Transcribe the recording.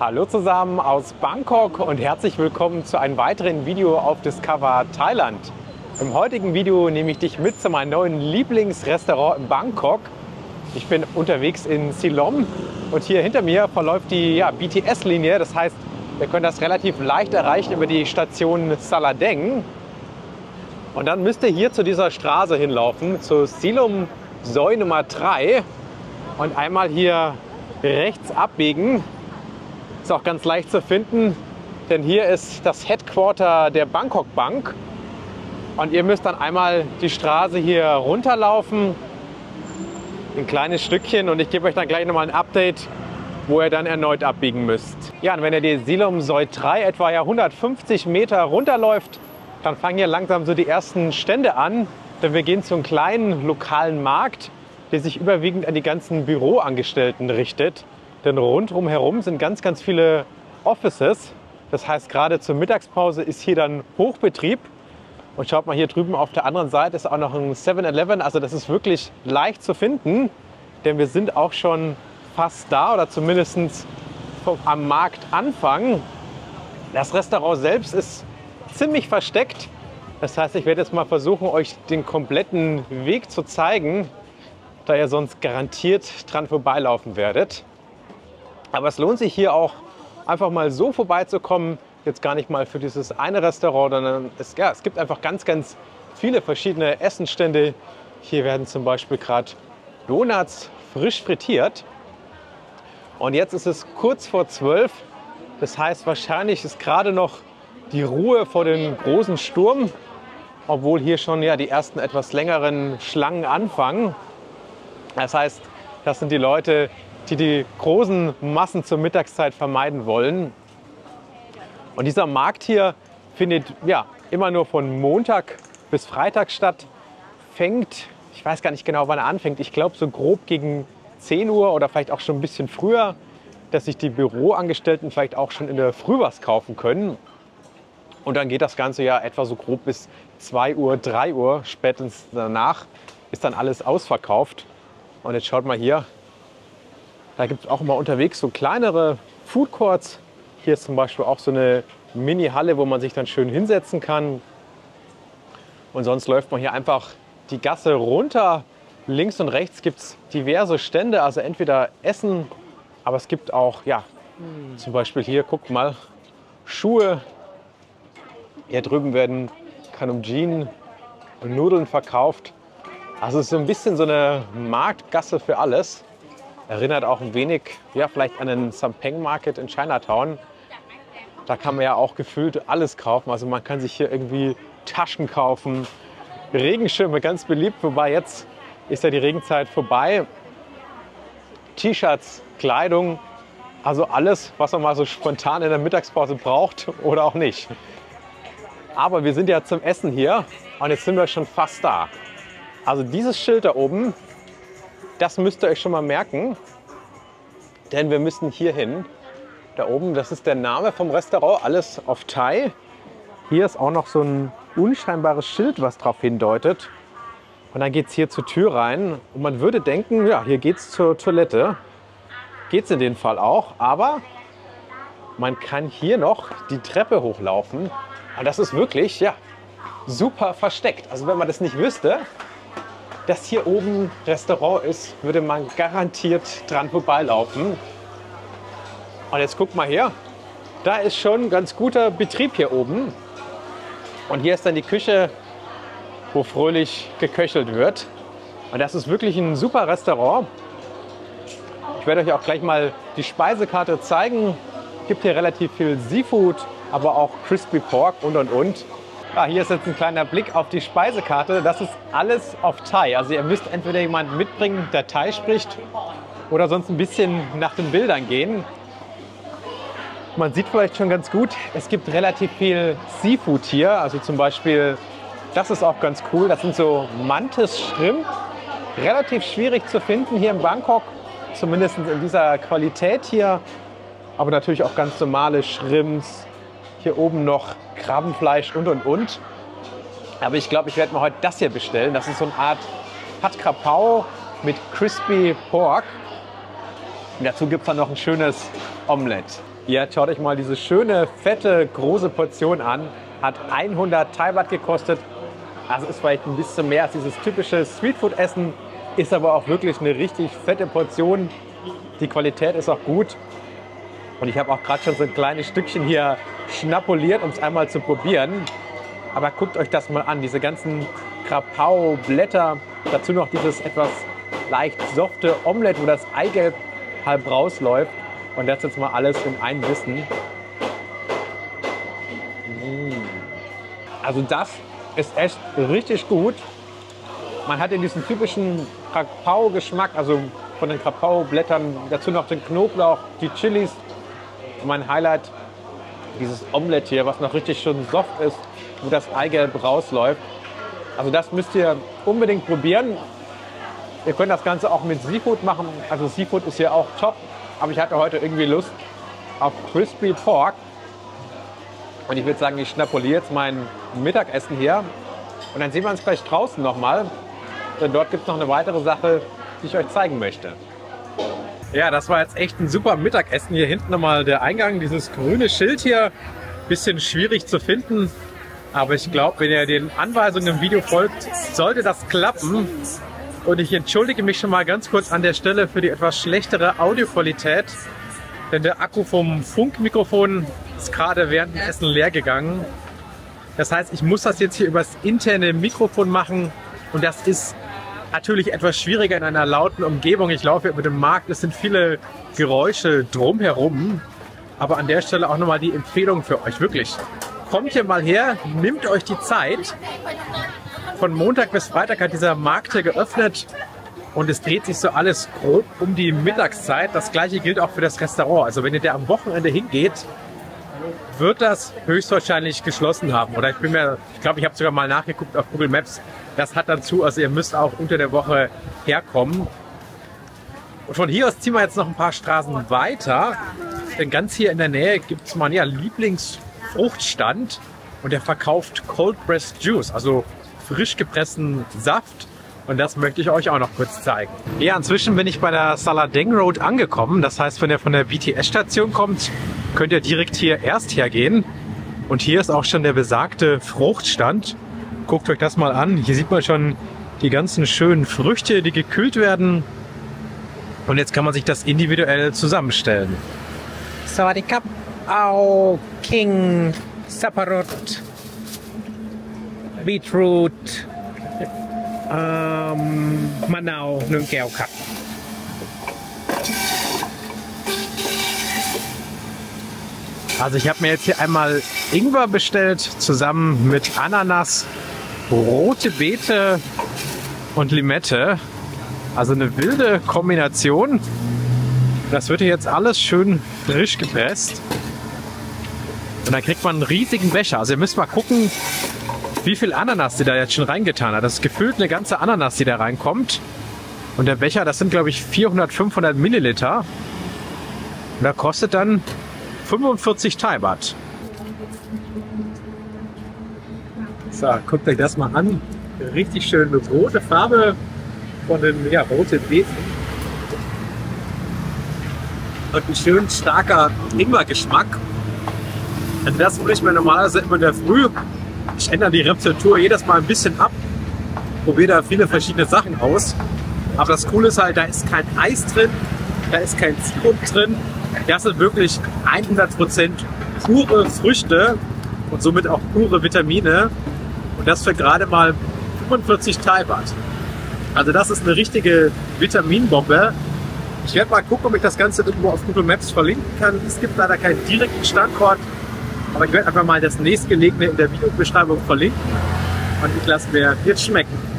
Hallo zusammen aus Bangkok und herzlich willkommen zu einem weiteren Video auf Discover Thailand. Im heutigen Video nehme ich dich mit zu meinem neuen Lieblingsrestaurant in Bangkok. Ich bin unterwegs in Silom und hier hinter mir verläuft die ja, BTS-Linie. Das heißt, wir können das relativ leicht erreichen über die Station Saladeng. Und dann müsst ihr hier zu dieser Straße hinlaufen, zu Silom Soi Nummer 3 und einmal hier rechts abbiegen ist auch ganz leicht zu finden, denn hier ist das Headquarter der Bangkok Bank. Und ihr müsst dann einmal die Straße hier runterlaufen, ein kleines Stückchen und ich gebe euch dann gleich nochmal ein Update, wo ihr dann erneut abbiegen müsst. Ja, und wenn ihr die Silum Soi 3 etwa ja 150 Meter runterläuft, dann fangen hier langsam so die ersten Stände an, denn wir gehen zu einem kleinen lokalen Markt, der sich überwiegend an die ganzen Büroangestellten richtet. Denn rundherum herum sind ganz, ganz viele Offices. Das heißt, gerade zur Mittagspause ist hier dann Hochbetrieb. Und schaut mal hier drüben auf der anderen Seite ist auch noch ein 7-Eleven. Also das ist wirklich leicht zu finden, denn wir sind auch schon fast da oder zumindest am Marktanfang. Das Restaurant selbst ist ziemlich versteckt. Das heißt, ich werde jetzt mal versuchen, euch den kompletten Weg zu zeigen, da ihr sonst garantiert dran vorbeilaufen werdet. Aber es lohnt sich hier auch einfach mal so vorbeizukommen. Jetzt gar nicht mal für dieses eine Restaurant, sondern es, ja, es gibt einfach ganz, ganz viele verschiedene Essenstände. Hier werden zum Beispiel gerade Donuts frisch frittiert. Und jetzt ist es kurz vor zwölf. Das heißt, wahrscheinlich ist gerade noch die Ruhe vor dem großen Sturm, obwohl hier schon ja, die ersten etwas längeren Schlangen anfangen. Das heißt, das sind die Leute, die die großen Massen zur Mittagszeit vermeiden wollen. Und dieser Markt hier findet ja immer nur von Montag bis Freitag statt. Fängt, ich weiß gar nicht genau, wann er anfängt. Ich glaube so grob gegen 10 Uhr oder vielleicht auch schon ein bisschen früher, dass sich die Büroangestellten vielleicht auch schon in der Früh was kaufen können. Und dann geht das Ganze ja etwa so grob bis 2 Uhr, 3 Uhr. Spätestens danach ist dann alles ausverkauft. Und jetzt schaut mal hier, da gibt es auch immer unterwegs so kleinere Food Courts. Hier ist zum Beispiel auch so eine Mini-Halle, wo man sich dann schön hinsetzen kann. Und sonst läuft man hier einfach die Gasse runter. Links und rechts gibt es diverse Stände, also entweder Essen, aber es gibt auch, ja, zum Beispiel hier, guckt mal, Schuhe. Hier drüben werden Kanumjin und Nudeln verkauft. Also es ist so ein bisschen so eine Marktgasse für alles. Erinnert auch ein wenig, ja, vielleicht an den Sampeng Market in Chinatown. Da kann man ja auch gefühlt alles kaufen. Also man kann sich hier irgendwie Taschen kaufen, Regenschirme ganz beliebt, wobei jetzt ist ja die Regenzeit vorbei. T-Shirts, Kleidung, also alles, was man mal so spontan in der Mittagspause braucht oder auch nicht. Aber wir sind ja zum Essen hier und jetzt sind wir schon fast da. Also dieses Schild da oben, das müsst ihr euch schon mal merken, denn wir müssen hier hin. Da oben, das ist der Name vom Restaurant, alles auf Thai. Hier ist auch noch so ein unscheinbares Schild, was darauf hindeutet. Und dann geht es hier zur Tür rein. Und man würde denken, ja, hier geht es zur Toilette. Geht es in dem Fall auch. Aber man kann hier noch die Treppe hochlaufen. Und das ist wirklich, ja, super versteckt. Also wenn man das nicht wüsste, dass hier oben Restaurant ist, würde man garantiert dran vorbeilaufen. Und jetzt guck mal her, da ist schon ganz guter Betrieb hier oben. Und hier ist dann die Küche, wo fröhlich geköchelt wird. Und das ist wirklich ein super Restaurant. Ich werde euch auch gleich mal die Speisekarte zeigen. Es gibt hier relativ viel Seafood, aber auch Crispy Pork und und und. Ja, hier ist jetzt ein kleiner Blick auf die Speisekarte. Das ist alles auf Thai. Also ihr müsst entweder jemanden mitbringen, der Thai spricht, oder sonst ein bisschen nach den Bildern gehen. Man sieht vielleicht schon ganz gut, es gibt relativ viel Seafood hier. Also zum Beispiel, das ist auch ganz cool. Das sind so Mantis Shrimp. Relativ schwierig zu finden hier in Bangkok, zumindest in dieser Qualität hier. Aber natürlich auch ganz normale Shrimps, hier oben noch Krabbenfleisch und und und. Aber ich glaube, ich werde mir heute das hier bestellen. Das ist so eine Art Pat Krapau mit Crispy Pork. Und dazu gibt es dann noch ein schönes Omelette. Ja, schaut euch mal diese schöne, fette, große Portion an. Hat 100 Thai Baht gekostet. Also ist vielleicht ein bisschen mehr als dieses typische Streetfood-Essen, ist aber auch wirklich eine richtig fette Portion. Die Qualität ist auch gut. Und ich habe auch gerade schon so ein kleines Stückchen hier schnapuliert, um es einmal zu probieren. Aber guckt euch das mal an, diese ganzen Krapau-Blätter, dazu noch dieses etwas leicht softe Omelette, wo das Eigelb halb rausläuft. Und das jetzt mal alles in ein Bissen. Mm. Also das ist echt richtig gut. Man hat in diesen typischen Krapau-Geschmack, also von den Krapau-Blättern, dazu noch den Knoblauch, die Chilis. Mein Highlight, dieses Omelette hier, was noch richtig schön soft ist, wo das Eigelb rausläuft. Also das müsst ihr unbedingt probieren. Ihr könnt das Ganze auch mit Seafood machen. Also Seafood ist hier auch top. Aber ich hatte heute irgendwie Lust auf Crispy Pork. Und ich würde sagen, ich schnapuliere jetzt mein Mittagessen hier. Und dann sehen wir uns gleich draußen nochmal. Denn dort gibt es noch eine weitere Sache, die ich euch zeigen möchte. Ja, das war jetzt echt ein super Mittagessen. Hier hinten nochmal der Eingang, dieses grüne Schild hier. Bisschen schwierig zu finden. Aber ich glaube, wenn ihr den Anweisungen im Video folgt, sollte das klappen. Und ich entschuldige mich schon mal ganz kurz an der Stelle für die etwas schlechtere Audioqualität. Denn der Akku vom Funkmikrofon ist gerade während dem Essen leer gegangen. Das heißt, ich muss das jetzt hier übers interne Mikrofon machen. Und das ist natürlich etwas schwieriger in einer lauten Umgebung. Ich laufe über den Markt, es sind viele Geräusche drumherum. Aber an der Stelle auch nochmal die Empfehlung für euch, wirklich. Kommt hier mal her, nimmt euch die Zeit. Von Montag bis Freitag hat dieser Markt hier geöffnet und es dreht sich so alles grob um die Mittagszeit. Das gleiche gilt auch für das Restaurant. Also wenn ihr da am Wochenende hingeht, wird das höchstwahrscheinlich geschlossen haben. Oder ich bin mir, ich glaube, ich habe sogar mal nachgeguckt auf Google Maps. Das hat dann zu, also ihr müsst auch unter der Woche herkommen. Und von hier aus ziehen wir jetzt noch ein paar Straßen weiter. Denn ganz hier in der Nähe gibt es meinen ja, Lieblingsfruchtstand. Und der verkauft Cold Pressed Juice, also frisch gepressten Saft. Und das möchte ich euch auch noch kurz zeigen. Ja, inzwischen bin ich bei der Saladeng Road angekommen. Das heißt, wenn ihr von der BTS-Station kommt, könnt ihr direkt hier erst hergehen. Und hier ist auch schon der besagte Fruchtstand. Guckt euch das mal an. Hier sieht man schon die ganzen schönen Früchte, die gekühlt werden. Und jetzt kann man sich das individuell zusammenstellen. Sawadikap, Au, King, Saparot, Beetroot, ähm, มะ Also ich habe mir jetzt hier einmal Ingwer bestellt, zusammen mit Ananas, rote Beete und Limette. Also eine wilde Kombination. Das wird hier jetzt alles schön frisch gepresst. Und dann kriegt man einen riesigen Becher. Also ihr müsst mal gucken, wie viel Ananas die da jetzt schon reingetan hat. Das ist gefühlt eine ganze Ananas, die da reinkommt. Und der Becher, das sind glaube ich 400, 500 Milliliter. Und da kostet dann 45 Thai Baht. So, guckt euch das mal an. Richtig schön rote Farbe von den ja, roten Beeten. Und ein schön starker Ingwer-Geschmack. Also das würde ich mir normalerweise immer in der Früh ich ändere die Rezeptur jedes Mal ein bisschen ab, probiere da viele verschiedene Sachen aus. Aber das Coole ist halt, da ist kein Eis drin, da ist kein Sirup drin. Das sind wirklich 100% pure Früchte und somit auch pure Vitamine. Und das für gerade mal 45 Thai Also das ist eine richtige Vitaminbombe. Ich werde mal gucken, ob ich das Ganze irgendwo auf Google Maps verlinken kann. Es gibt leider keinen direkten Standort. Aber ich werde einfach mal das nächstgelegene in der Videobeschreibung verlinken und ich lasse mir jetzt schmecken.